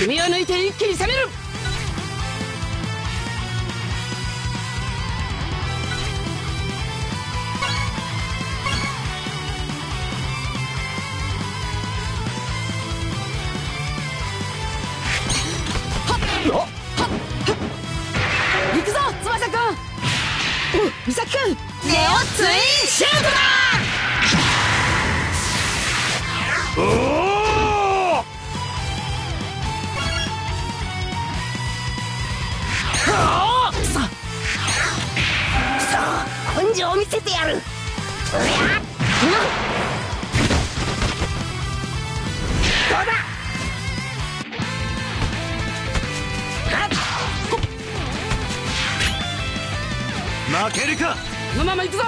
君は抜いて一気に攻める。行くぞ翼くんお美咲くんネオツインシュートだせてやる。けるか？このまま行くぞ！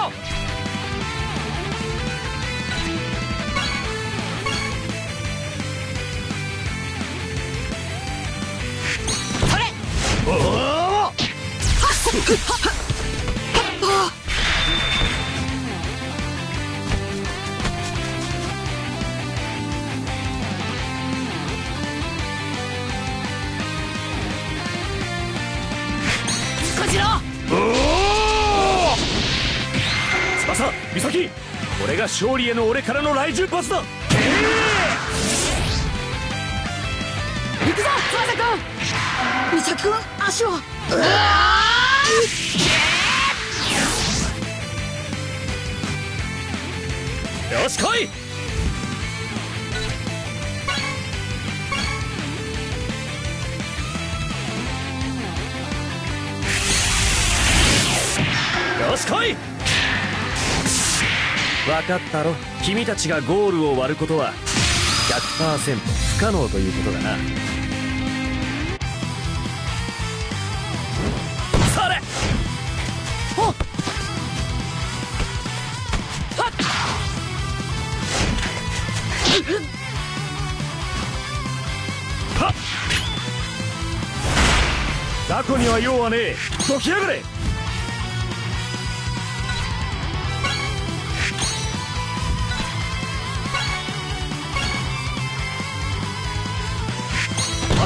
それ！おお翼美咲これが勝利への俺からの来順パスだ。行くぞ翼くん。美咲くん足を。よし来い。よし来い分かったろ。君たちがゴールを割ることは100%不可能ということだな。それ！おっ！はっ！雑魚には用はねえ。どきやがれ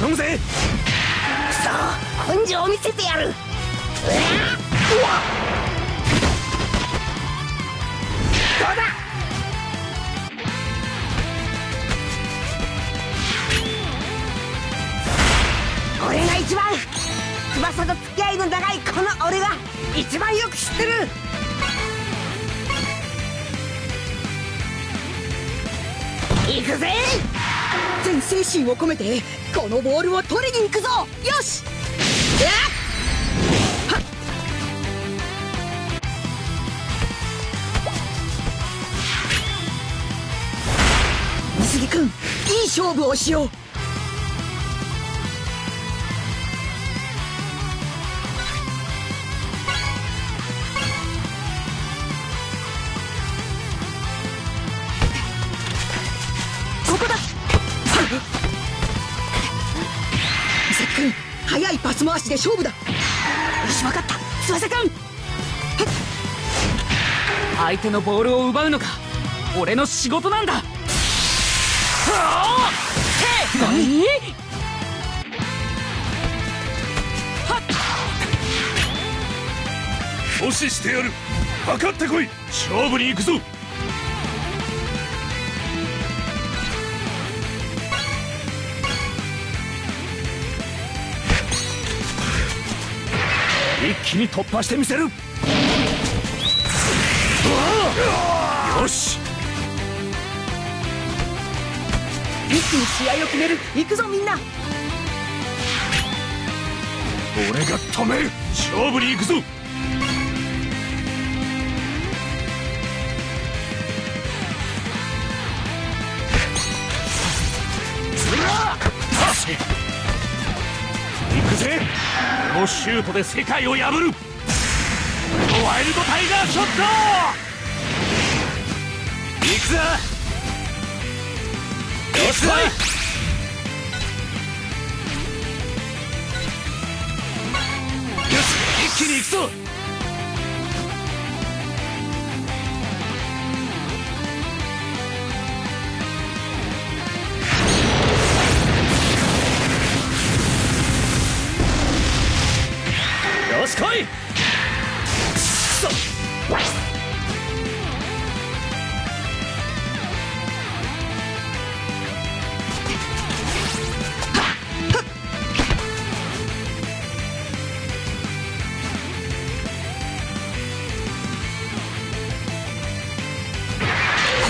頼むぜ。さあ根性を見せてやる。うやっどうだ？俺が一番翼と付き合いの長いこの俺が一番よく知ってる。行くぜ全精神を込めてこのボールを取りに行くぞ。よし。やっ。美杉君いい勝負をしよう。回しで勝負だ。よし分かった。翼くん。相手のボールを奪うのが俺の仕事なんだ。はあ何？阻止してやる。かってこい。勝負に行くぞ一気に突破してみせる。よし。一気に試合を決める。行くぞみんな。俺が止める。勝負に行くぞ。のシュートで世界を破る。ワイルドタイガーショット。行くぞ。よし来いよし一気に行くぞ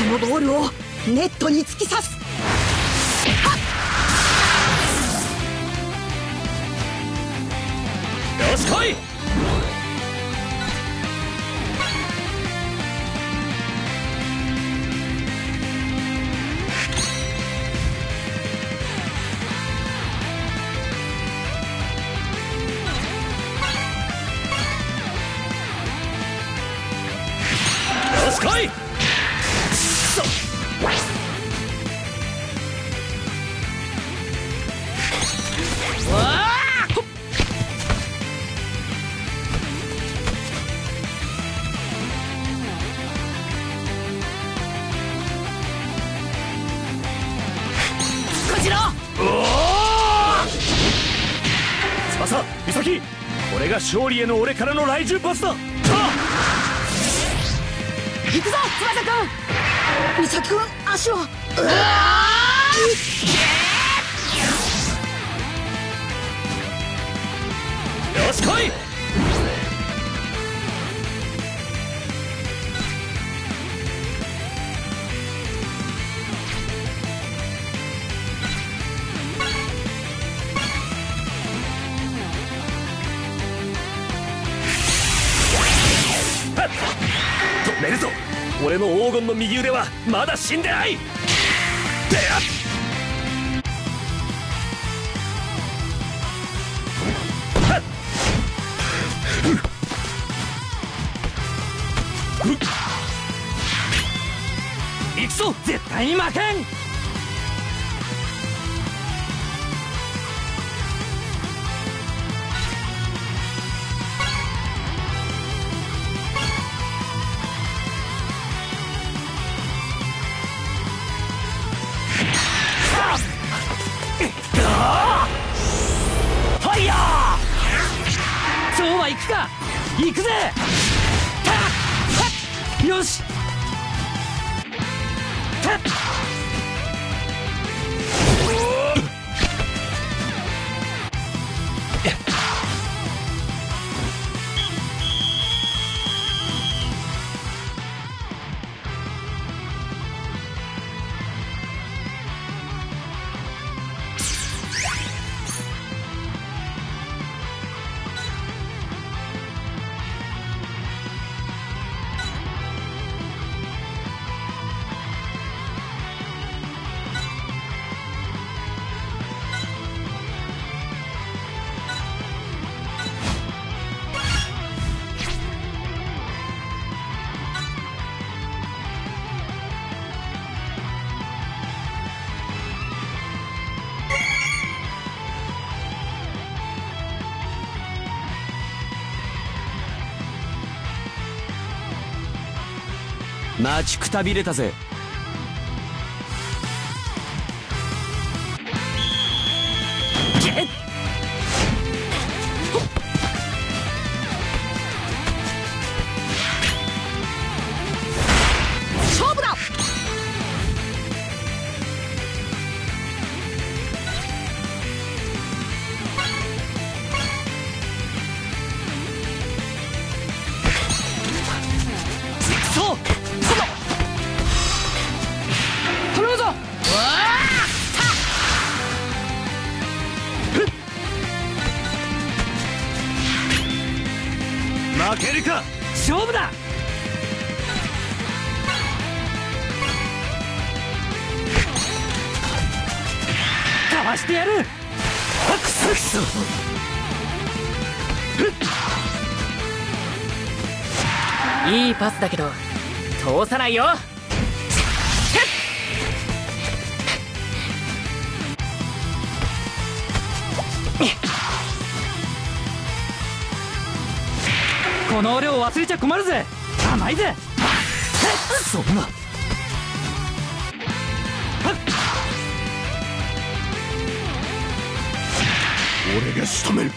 のボールをネットに突き刺す。よし来い！よし来い！勝利への俺からの来順パスだ。行くぞ翼くん。美咲くん足を。よし来い俺の黄金の右腕はまだ死んでない。でやはっ。行くぞ絶対に負けん。は行くか。行くぜ。たっ。よし。待ちくたびれたぜ。かしてやる。くそくそいいパスだけど通さないよ。この俺を忘れちゃ困るぜ。甘いぜ。そんな。俺が仕留める。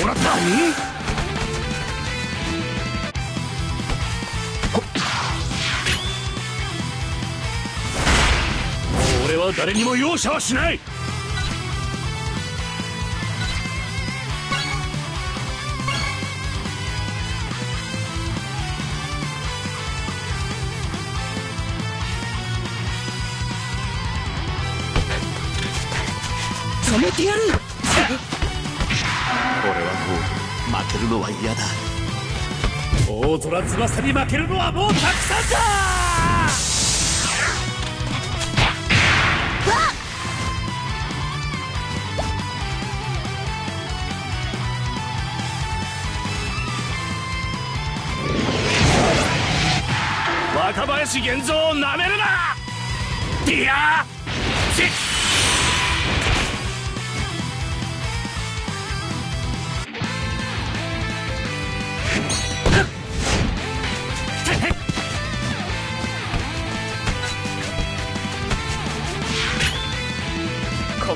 もらった何俺は誰にも容赦はしない。止めてやる。俺はもう負けるのは嫌だ。大空翼に負けるのはもうたくさんだ。若林源三をなめるな。ディア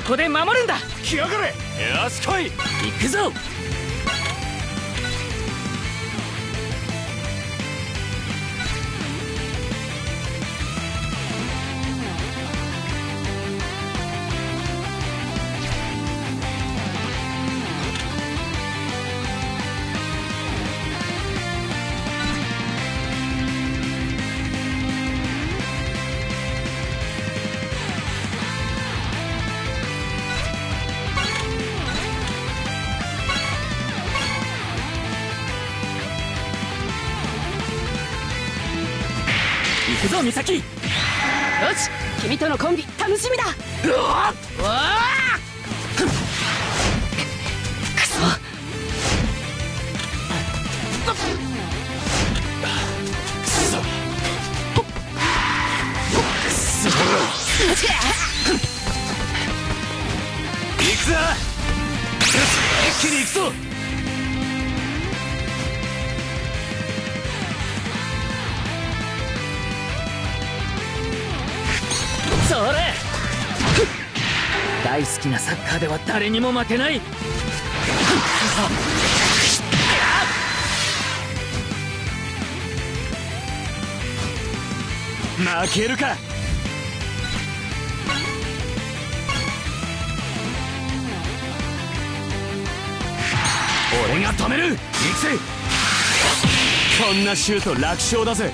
ここで守るんだ。来やがれ。よし来い。行くぞくぞ美咲。よし君とのコンビ楽しみだ。うわうわくそ。行くぞ。一気に行くぞ大好きなサッカーでは誰にも負けない。負けるか。俺が止める。行くぜ。こんなシュート楽勝だぜ。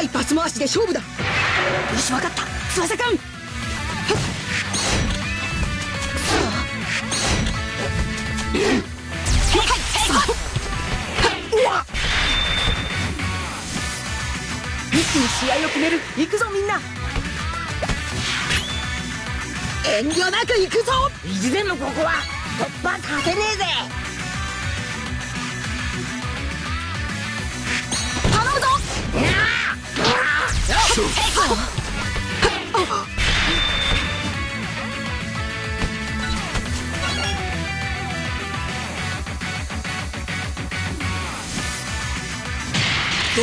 速いパス回しで勝負だ。よし分かった。翼君一気に試合を決める。行くぞみんな。遠慮なく行くぞ。意地でもここは突破させねえぜ。ロ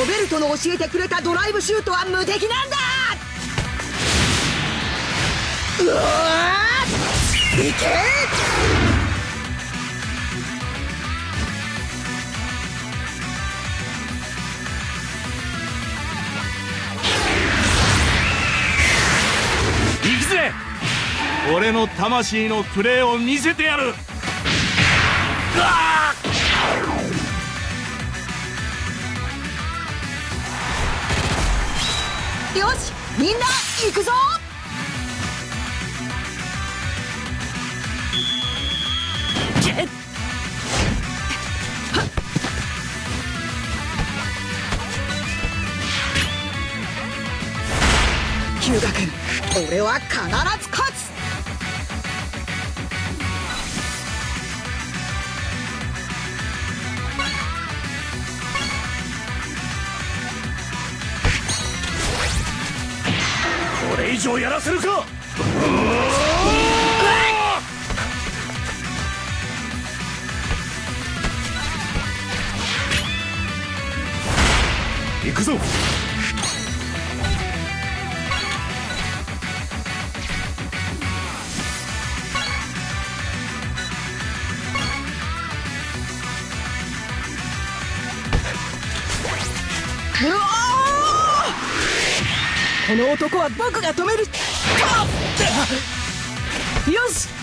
ベルトの教えてくれたドライブシュートは無敵なんだ。うわーいけ俺の魂のプレーを見せてやる。よしみんな行くぞ。日向君俺は必ず勝つれ以上やらせるか？行くぞ！この男は僕が止める。よし！